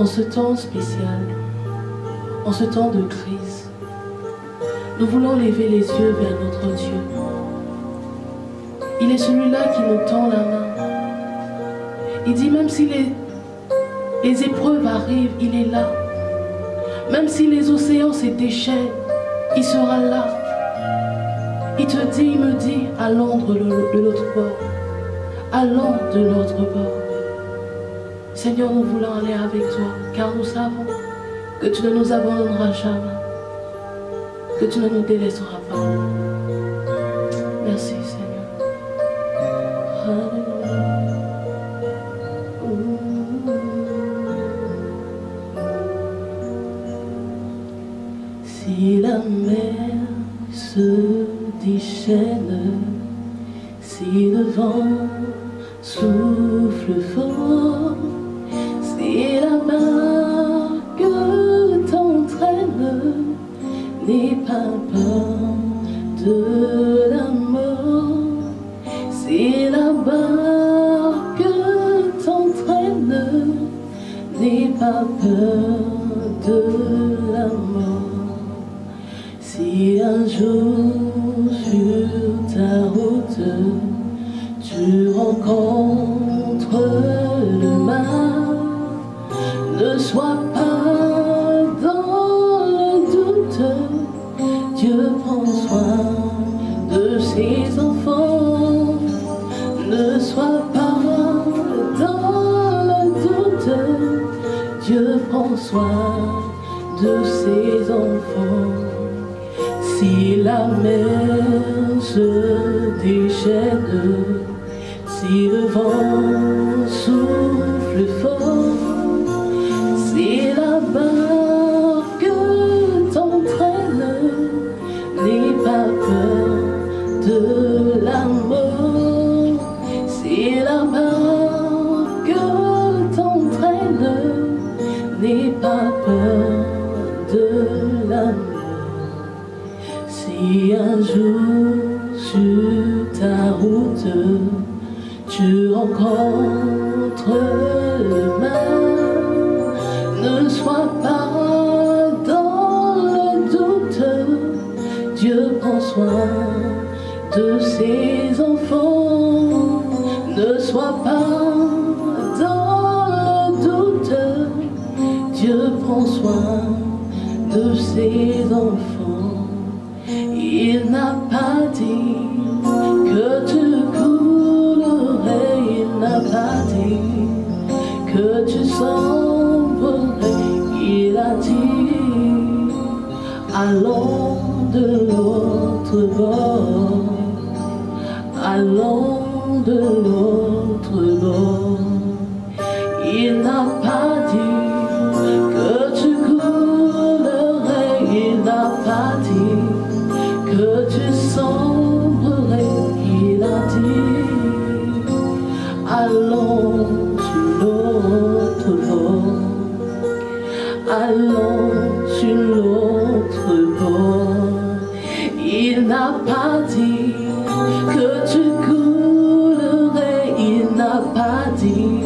En ce temps spécial, en ce temps de crise, nous voulons lever les yeux vers notre Dieu. Il est celui-là qui nous tend la main. Il dit même si les, les épreuves arrivent, il est là. Même si les océans se déchaînent, il sera là. Il te dit, il me dit, allons de l'autre bord. Allons de l'autre bord. Seigneur, nous voulons aller avec toi, car nous savons que tu ne nous abandonneras jamais, que tu ne nous délaisseras pas. Merci, Seigneur. Si la mer se déchaîne, si le vent souffle fort, si la barque t'entraîne, n'aie pas peur de la mort. Si la barque t'entraîne, n'aie pas peur de la mort. Si un jour sur ta route tu rencontres le mal, ne sois pas dans le doute. Dieu prend soin de ses enfants. Ne sois pas dans le doute. Dieu prend soin de ses enfants. Si la mer se déchaîne, si le vent pas peur de la mort. Si la barque t'entraîne, n'aie pas peur de la mort. Si un jour sur ta route tu rencontres le mal, de ses enfants. Ne sois pas dans le doute. Dieu prend soin de ses enfants. Il n'a pas dit que tu coulerais, il n'a pas dit que tu sombrerais, il a dit allons de bord, allons de l'autre bord. Il n'a pas dit que tu coulerais, il n'a pas dit que tu sombrerais, que tu coulerais, il n'a pas dit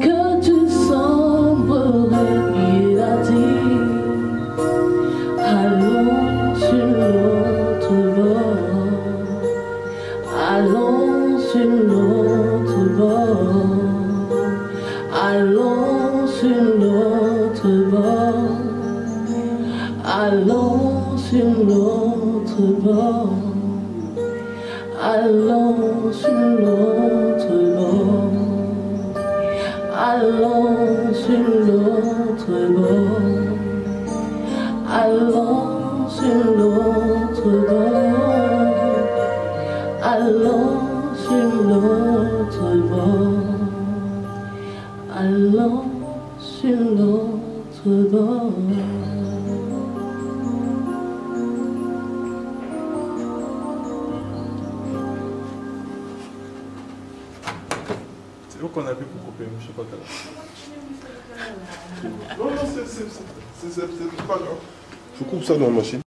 que tu sombrerais, il a dit allons sur l'autre bord, allons sur l'autre bord, allons sur l'autre bord, allons sur l'autre bord, allons sur l'autre bord, allons sur l'autre bord. Allons sur l'autre bord, allons sur l'autre bord, allons sur l'autre bord. C'est eux qu'on a vu pour couper, je sais pas quelle. Non, non, c'est- c'est c'est- c'est- c'est pas grave. Je coupe ça dans la machine.